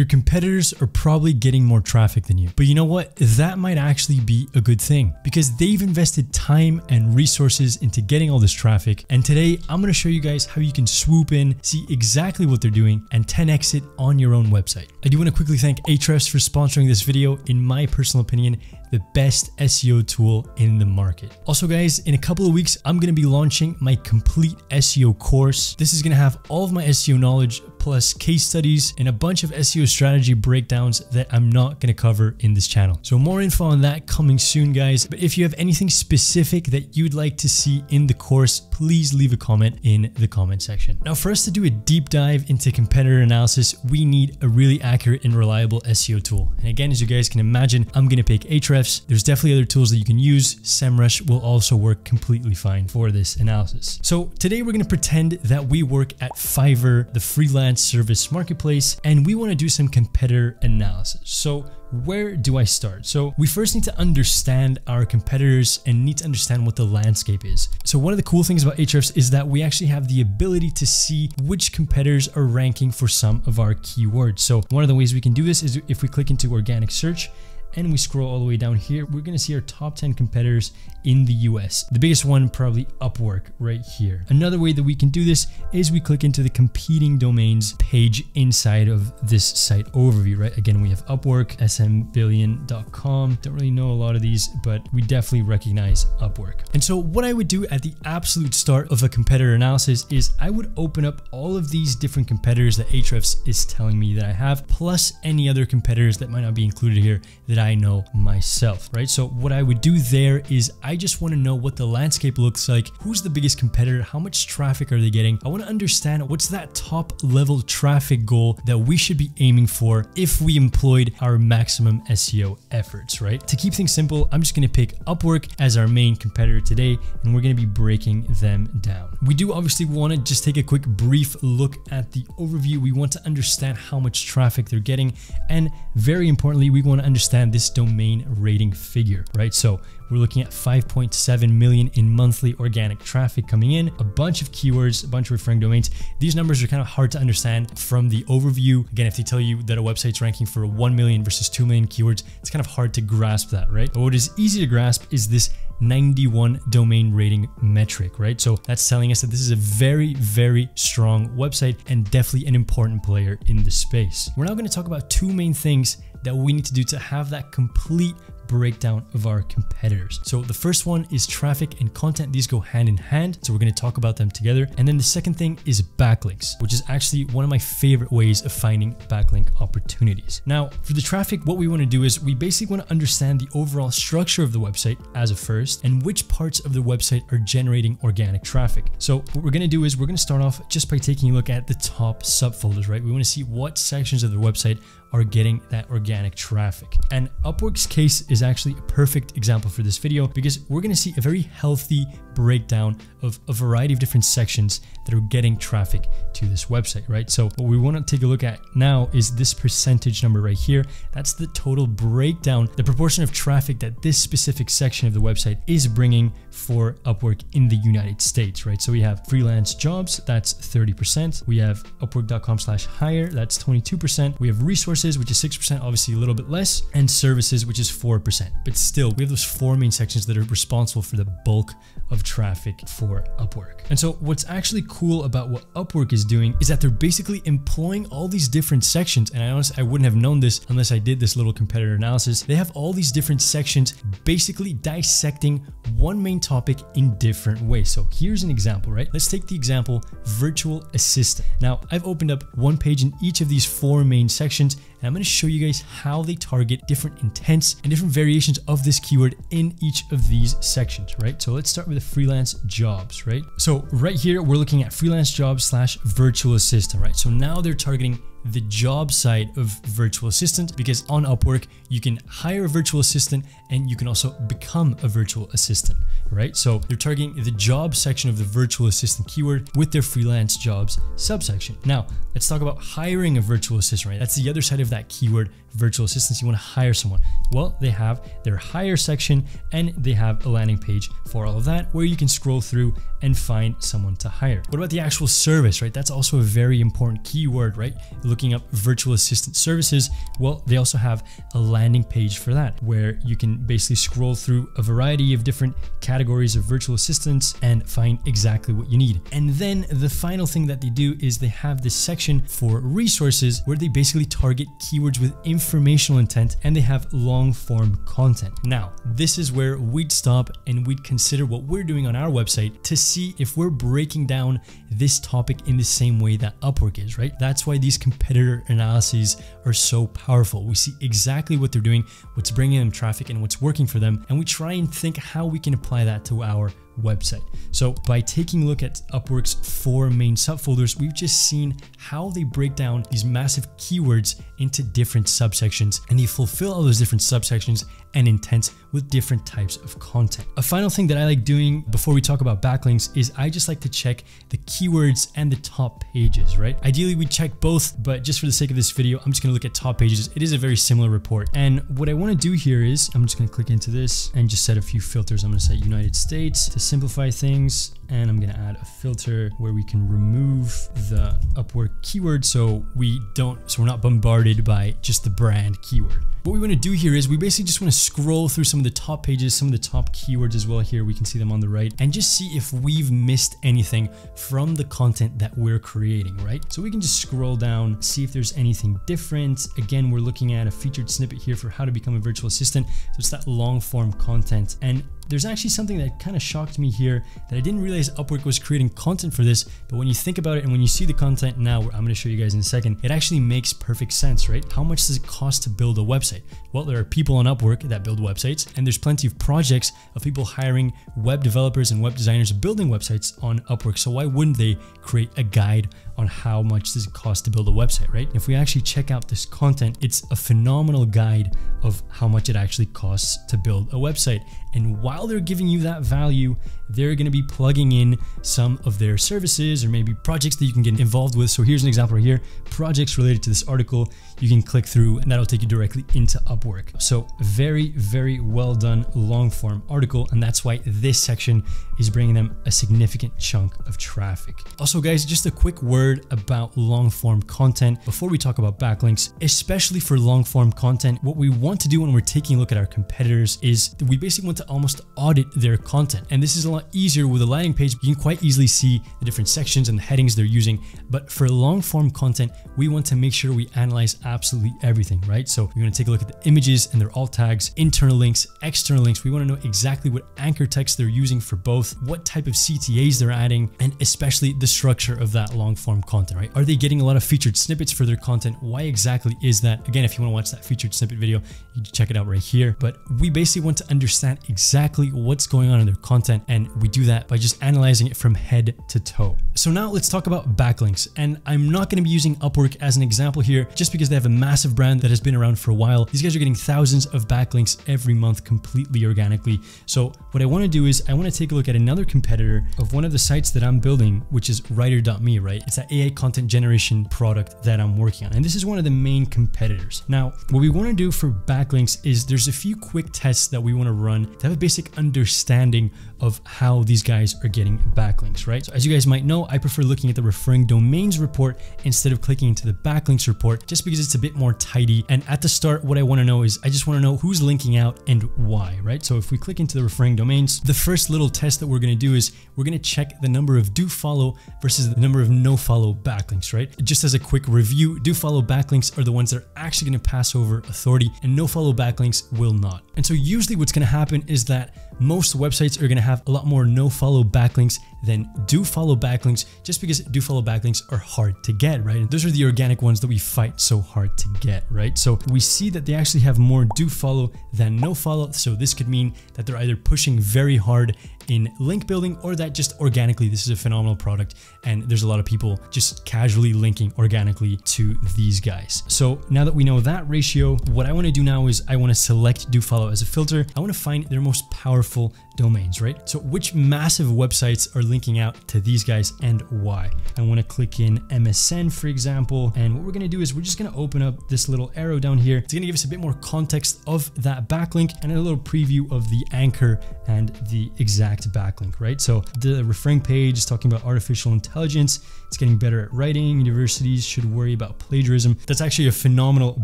Your competitors are probably getting more traffic than you. But you know what? That might actually be a good thing because they've invested time and resources into getting all this traffic. And today I'm going to show you guys how you can swoop in, see exactly what they're doing and 10x it on your own website. I do want to quickly thank Ahrefs for sponsoring this video. In my personal opinion, the best SEO tool in the market. Also guys, in a couple of weeks, I'm to be launching my complete SEO course. This is to have all of my SEO knowledge plus case studies and a bunch of SEO strategy breakdowns that I'm not to cover in this channel. So more info on that coming soon guys. But if you have anything specific that you'd like to see in the course, please leave a comment in the comment section. Now for us to do a deep dive into competitor analysis, we need a really accurate and reliable SEO tool. And again, as you guys can imagine, I'm to pick Ahrefs. There's definitely other tools that you can use. SEMrush will also work completely fine for this analysis. So today we're to pretend that we work at Fiverr, the freelance service marketplace and we want to do some competitor analysis. So where do I start? So we first need to understand our competitors and need to understand what the landscape is. So one of the cool things about Ahrefs is that we actually have the ability to see which competitors are ranking for some of our keywords. So one of the ways we can do this is if we click into organic search and we scroll all the way down here, we're going to see our top 10 competitors in the US. The biggest one, probably Upwork right here. Another way that we can do this is we click into the competing domains page inside of this site overview, right? Again, we have Upwork, smbillion.com. Don't really know a lot of these, but we definitely recognize Upwork. And so what I would do at the absolute start of a competitor analysis is I would open up all of these different competitors that Ahrefs is telling me that I have, plus any other competitors that might not be included here that I know myself, right? So what I would do there is I just want to know what the landscape looks like, who's the biggest competitor, how much traffic are they getting? I want to understand what's that top level traffic goal that we should be aiming for if we employed our maximum SEO efforts, right? To keep things simple, I'm just going to pick Upwork as our main competitor today, and we're going to be breaking them down. We do obviously want to just take a quick brief look at the overview. We want to understand how much traffic they're getting, and very importantly, we want to understand this domain rating figure, right? So we're looking at 5.7 million in monthly organic traffic coming in, a bunch of keywords, a bunch of referring domains. These numbers are kind of hard to understand from the overview. Again, if they tell you that a website's ranking for 1 million versus 2 million keywords, it's kind of hard to grasp that, right? But what is easy to grasp is this 91 domain rating metric, right? So that's telling us that this is a very, very strong website and definitely an important player in the space. We're now going to talk about two main things that we need to do to have that complete breakdown of our competitors. So the first one is traffic and content. These go hand in hand. So we're going to talk about them together. And then the second thing is backlinks, which is actually one of my favorite ways of finding backlink opportunities. Now for the traffic, what we want to do is we basically want to understand the overall structure of the website as a first and which parts of the website are generating organic traffic. So what we're going to do is we're going to start off just by taking a look at the top subfolders, right? We want to see what sections of the website are getting that organic traffic. And Upwork's case is actually a perfect example for this video because we're gonna see a very healthy breakdown of a variety of different sections that are getting traffic to this website, right? So what we want to take a look at now is this percentage number right here. That's the total breakdown, the proportion of traffic that this specific section of the website is bringing for Upwork in the United States, right? So we have freelance jobs, that's 30%. We have upwork.com slash hire, that's 22%. We have resources, which is 6%, obviously a little bit less, and services, which is 4%. But still, we have those four main sections that are responsible for the bulk of traffic for Upwork. And so what's actually cool about what Upwork is doing is that they're basically employing all these different sections. And I honestly, I wouldn't have known this unless I did this little competitor analysis. They have all these different sections basically dissecting one main topic in different ways. So here's an example, right? Let's take the example virtual assistant. Now I've opened up one page in each of these four main sections and I'm going to show you guys how they target different intents and different variations of this keyword in each of these sections, right? So let's start with the freelance jobs, right? So right here, we're looking at freelance jobs slash virtual assistant, right? So now they're targeting the job side of virtual assistant because on Upwork, you can hire a virtual assistant and you can also become a virtual assistant, right? So they're targeting the job section of the virtual assistant keyword with their freelance jobs subsection. Now, let's talk about hiring a virtual assistant, right? That's the other side of that keyword, virtual assistants. You want to hire someone. Well, they have their hire section and they have a landing page for all of that where you can scroll through and find someone to hire. What about the actual service, right? That's also a very important keyword, right? Looking up virtual assistant services. Well, they also have a landing page for that where you can basically scroll through a variety of different categories of virtual assistants and find exactly what you need. And then the final thing that they do is they have this section for resources where they basically target keywords with informational intent and they have long form content. Now, this is where we'd stop and we'd consider what we're doing on our website to see if we're breaking down this topic in the same way that Upwork is, right? That's why these competitor analyses are so powerful. We see exactly what they're doing, what's bringing them traffic and what's working for them, and we try and think how we can apply that to our website. So by taking a look at Upwork's four main subfolders, we've just seen how they break down these massive keywords into different subsections and they fulfill all those different subsections and intents with different types of content. A final thing that I like doing before we talk about backlinks is I just like to check the keywords and the top pages, right? Ideally we check both, but just for the sake of this video, I'm just gonna look at top pages. It is a very similar report. And what I wanna do here is, I'm just gonna click into this and just set a few filters. I'm gonna set United States to simplify things and I'm gonna add a filter where we can remove the Upwork keyword so we don't, so we're not bombarded by just the brand keyword. What we want to do here is we basically just want to scroll through some of the top pages, some of the top keywords as well here. We can see them on the right and just see if we've missed anything from the content that we're creating, right? So we can just scroll down, see if there's anything different. Again, we're looking at a featured snippet here for how to become a virtual assistant. So it's that long form content. And there's actually something that kind of shocked me here that I didn't realize Upwork was creating content for this, but when you think about it and when you see the content now, I'm gonna show you guys in a second, it actually makes perfect sense, right? How much does it cost to build a website? Well, there are people on Upwork that build websites, and there's plenty of projects of people hiring web developers and web designers building websites on Upwork. So why wouldn't they create a guide on how much does it cost to build a website, right? If we actually check out this content, it's a phenomenal guide of how much it actually costs to build a website. And while they're giving you that value, they're going to be plugging in some of their services or maybe projects that you can get involved with. So here's an example right here, projects related to this article. You can click through and that'll take you directly into Upwork. So very, very well done long form article. And that's why this section is bringing them a significant chunk of traffic. Also guys, just a quick word about long form content before we talk about backlinks, especially for long form content. What we want to do when we're taking a look at our competitors is we basically want to almost audit their content. And this is a lot easier with a landing page. You can quite easily see the different sections and the headings they're using. But for long form content, we want to make sure we analyze absolutely everything, right? So we're going to take a look at the images and their alt tags, internal links, external links. We want to know exactly what anchor text they're using for both, what type of CTAs they're adding, and especially the structure of that long form content, right? Are they getting a lot of featured snippets for their content? Why exactly is that? Again, if you want to watch that featured snippet video, you can check it out right here. But we basically want to understand exactly what's going on in their content and we do that by just analyzing it from head to toe. So now let's talk about backlinks. And I'm not going to be using Upwork as an example here just because they have a massive brand that has been around for a while. These guys are getting thousands of backlinks every month completely organically. So what I want to do is I want to take a look at another competitor of one of the sites that I'm building, which is writer.me, right? It's that AI content generation product that I'm working on. And this is one of the main competitors. Now, what we want to do for backlinks is there's a few quick tests that we want to run to have a basic understanding of how these guys are getting backlinks, right? So as you guys might know, I prefer looking at the referring domains report instead of clicking into the backlinks report just because it's a bit more tidy. And at the start, what I wanna know is I just wanna know who's linking out and why, right? So if we click into the referring domains, the first little test that we're gonna do is we're gonna check the number of do follow versus the number of no follow backlinks, right? Just as a quick review, do follow backlinks are the ones that are actually gonna pass over authority and no follow backlinks will not. And so usually what's gonna happen is that most websites are going to have a lot more no follow backlinks than do follow backlinks just because do follow backlinks are hard to get, right? And those are the organic ones that we fight so hard to get, right? So we see that they actually have more do follow than no follow. So this could mean that they're either pushing very hard in link building or that just organically this is a phenomenal product and there's a lot of people just casually linking organically to these guys. So now that we know that ratio, what I want to do now is I want to select do follow as a filter. I want to find their most powerful domains, right? So which massive websites are linking out to these guys and why? I want to click in MSN, for example. And what we're going to do is we're just going to open up this little arrow down here. It's going to give us a bit more context of that backlink and a little preview of the anchor and the exact backlink, right? So the referring page is talking about artificial intelligence. It's getting better at writing. Universities should worry about plagiarism. That's actually a phenomenal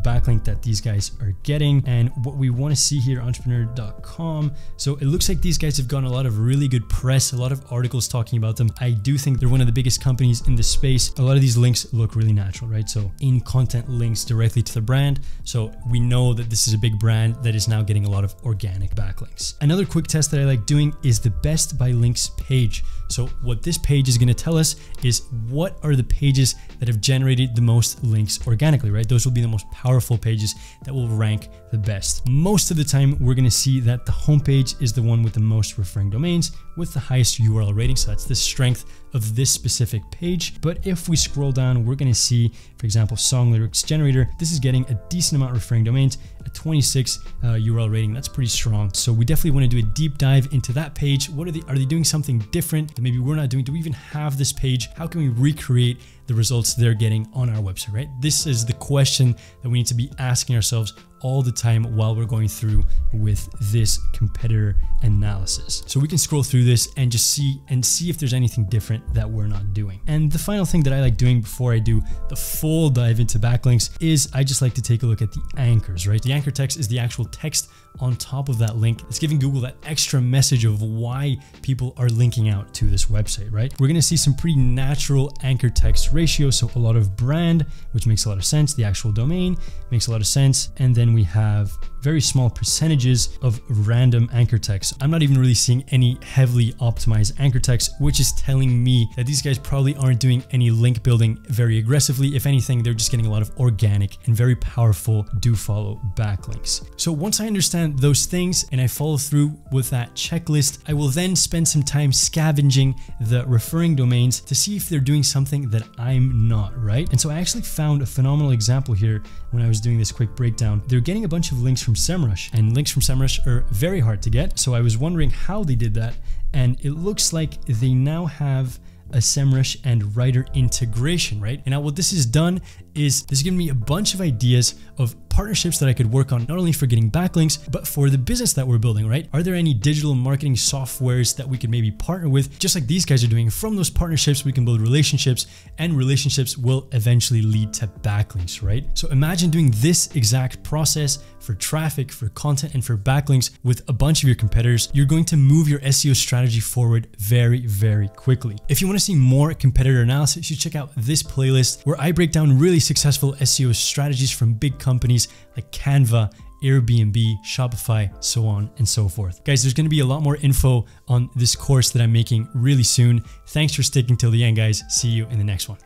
backlink that these guys are getting. And what we want to see here, entrepreneur.com. So it looks like these guys have gotten a lot of really good press, a lot of articles talking about them. I do think they're one of the biggest companies in the space. A lot of these links look really natural, right? So in content links directly to the brand. So we know that this is a big brand that is now getting a lot of organic backlinks. Another quick test that I like doing is the best by links page. So what this page is going to tell us is what are the pages that have generated the most links organically, right? Those will be the most powerful pages that will rank the best. Most of the time, we're going to see that the homepage is the one with the most referring domains with the highest URL rating. So that's the strength of this specific page. But if we scroll down, we're going to see, for example, song lyrics generator. This is getting a decent amount of referring domains, a 26 uh, URL rating. That's pretty strong. So we definitely want to do a deep dive into that page. What are they, are they doing something different that maybe we're not doing? Do we even have this page? How can we recreate the results they're getting on our website, right? This is the question that we need to be asking ourselves all the time while we're going through with this competitor analysis. So we can scroll through this and just see and see if there's anything different that we're not doing. And the final thing that I like doing before I do the full dive into backlinks is I just like to take a look at the anchors, right? The anchor text is the actual text on top of that link. It's giving Google that extra message of why people are linking out to this website, right? We're gonna see some pretty natural anchor text ratio. So a lot of brand, which makes a lot of sense. The actual domain makes a lot of sense. And then we have very small percentages of random anchor text. I'm not even really seeing any heavily optimized anchor text, which is telling me that these guys probably aren't doing any link building very aggressively. If anything, they're just getting a lot of organic and very powerful do follow backlinks. So once I understand those things and I follow through with that checklist, I will then spend some time scavenging the referring domains to see if they're doing something that I'm not, right? And so I actually found a phenomenal example here when I was doing this quick breakdown. They're getting a bunch of links from SEMrush and links from SEMrush are very hard to get. So I was wondering how they did that. And it looks like they now have a SEMrush and writer integration, right? And now what this has done is this is giving me a bunch of ideas of partnerships that I could work on, not only for getting backlinks, but for the business that we're building, right? Are there any digital marketing softwares that we could maybe partner with, just like these guys are doing? From those partnerships, we can build relationships and relationships will eventually lead to backlinks, right? So imagine doing this exact process for traffic, for content, and for backlinks with a bunch of your competitors. You're going to move your SEO strategy forward very, very quickly. If you want to see more competitor analysis, you should check out this playlist where I break down really successful SEO strategies from big companies like Canva, Airbnb, Shopify, so on and so forth. Guys, there's to be a lot more info on this course that I'm making really soon. Thanks for sticking till the end, guys. See you in the next one.